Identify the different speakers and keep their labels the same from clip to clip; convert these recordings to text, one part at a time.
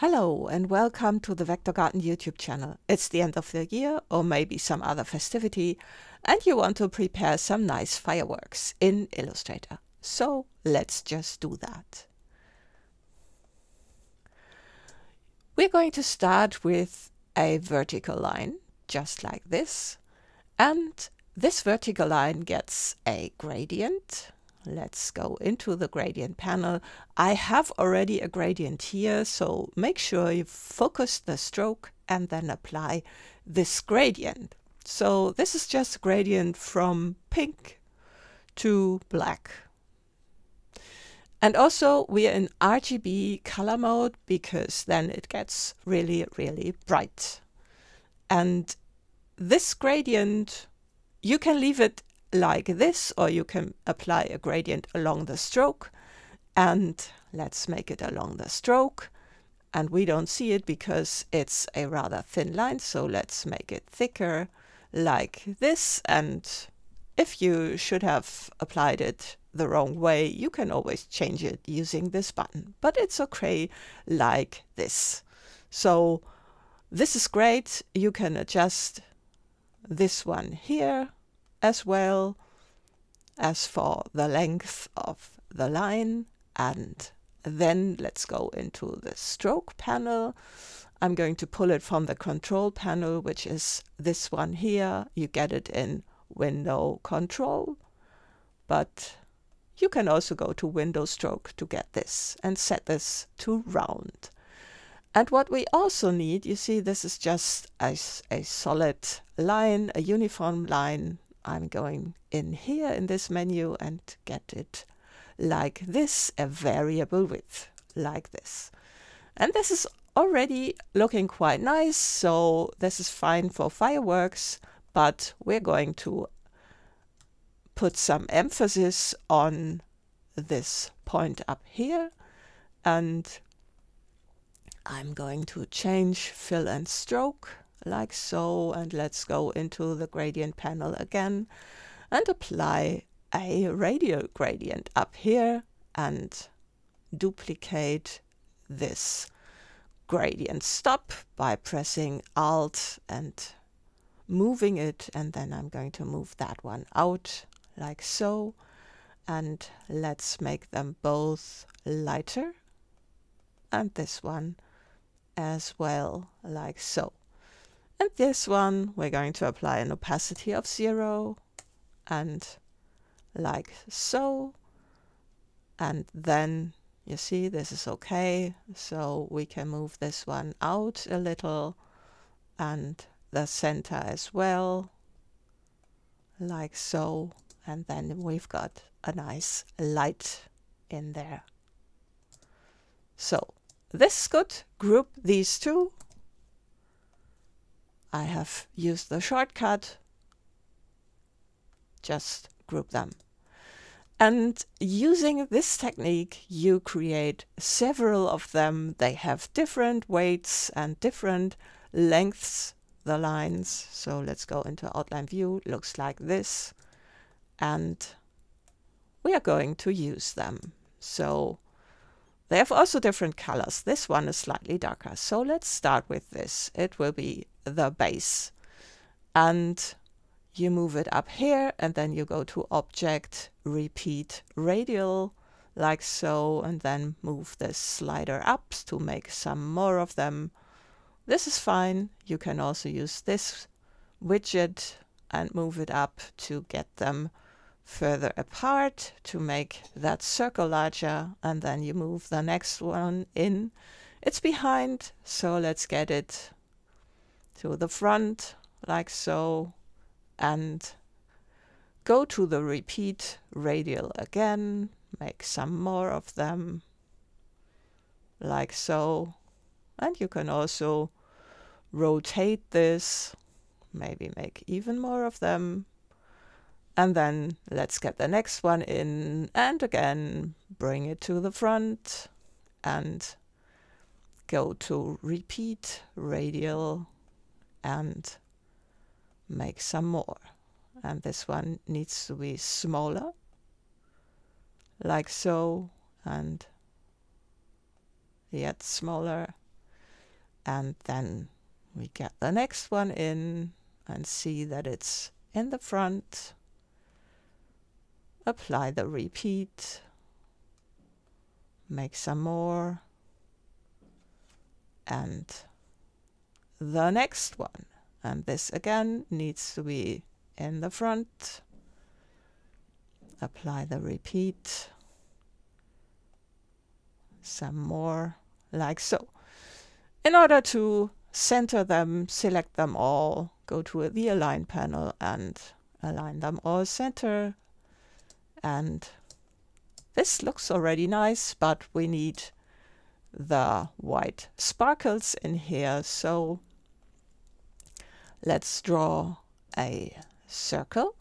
Speaker 1: Hello and welcome to the Vektorgarten YouTube channel. It's the end of the year or maybe some other festivity and you want to prepare some nice fireworks in Illustrator. So let's just do that. We're going to start with a vertical line just like this and this vertical line gets a gradient Let's go into the gradient panel. I have already a gradient here, so make sure you focus the stroke and then apply this gradient. So this is just a gradient from pink to black. And also we are in RGB color mode because then it gets really, really bright. And this gradient, you can leave it like this, or you can apply a gradient along the stroke. And let's make it along the stroke. And we don't see it because it's a rather thin line. So let's make it thicker like this. And if you should have applied it the wrong way, you can always change it using this button. But it's okay like this. So this is great. You can adjust this one here as well as for the length of the line. And then let's go into the stroke panel. I'm going to pull it from the control panel, which is this one here. You get it in window control, but you can also go to window stroke to get this and set this to round. And what we also need, you see, this is just a, a solid line, a uniform line I'm going in here in this menu and get it like this, a variable width, like this. And this is already looking quite nice, so this is fine for fireworks, but we're going to put some emphasis on this point up here and I'm going to change fill and stroke like so. And let's go into the gradient panel again and apply a radial gradient up here and duplicate this gradient stop by pressing Alt and moving it and then I'm going to move that one out like so and let's make them both lighter and this one as well like so. And this one, we're going to apply an opacity of zero and like so. And then you see this is okay. So we can move this one out a little and the center as well, like so. And then we've got a nice light in there. So this is good. Group these two I have used the shortcut, just group them. And using this technique, you create several of them. They have different weights and different lengths, the lines. So let's go into outline view, looks like this. And we are going to use them. So they have also different colors. This one is slightly darker. So let's start with this. It will be the base. And you move it up here and then you go to object, repeat radial like so, and then move this slider up to make some more of them. This is fine. You can also use this widget and move it up to get them further apart to make that circle larger and then you move the next one in. It's behind, so let's get it to the front like so and go to the repeat radial again, make some more of them like so. And you can also rotate this, maybe make even more of them and then let's get the next one in and again bring it to the front and go to repeat radial and make some more. And this one needs to be smaller, like so, and yet smaller. and then we get the next one in and see that it's in the front. Apply the repeat. Make some more. And the next one. And this again needs to be in the front. Apply the repeat. Some more like so. In order to center them, select them all, go to the Align panel and align them all center. And this looks already nice, but we need the white sparkles in here. So let's draw a circle.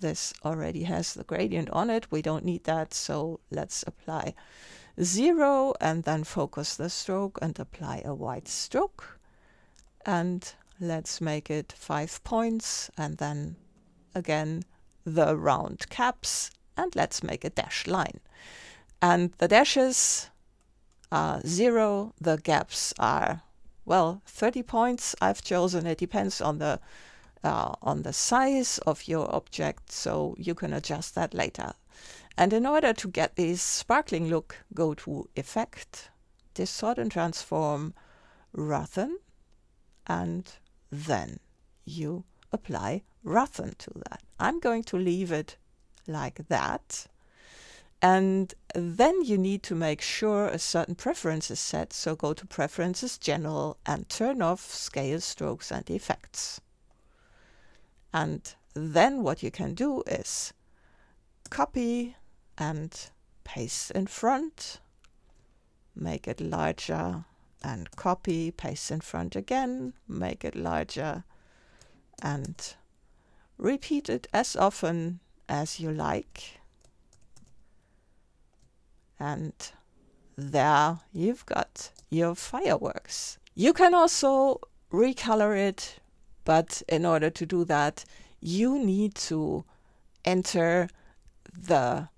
Speaker 1: This already has the gradient on it. We don't need that. So let's apply zero and then focus the stroke and apply a white stroke and let's make it five points and then again the round caps and let's make a dash line. And the dashes are zero, the gaps are, well, 30 points I've chosen. It depends on the uh, on the size of your object, so you can adjust that later. And in order to get this sparkling look, go to Effect, Distort and Transform, Roughen, and then you apply roughen to that. I'm going to leave it like that. And then you need to make sure a certain preference is set. So go to Preferences, General, and turn off Scale, Strokes, and Effects. And then what you can do is copy and paste in front, make it larger and copy, paste in front again, make it larger and repeat it as often as you like. And there you've got your fireworks. You can also recolor it, but in order to do that, you need to enter the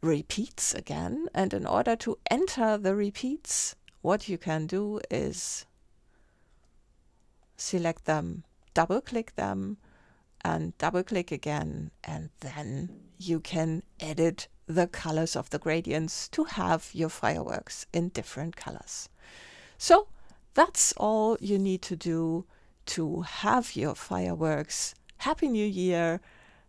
Speaker 1: repeats again. And in order to enter the repeats, what you can do is select them, double click them, and double click again, and then you can edit the colors of the gradients to have your fireworks in different colors. So that's all you need to do to have your fireworks. Happy New Year,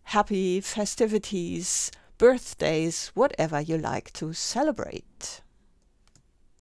Speaker 1: happy festivities, birthdays, whatever you like to celebrate.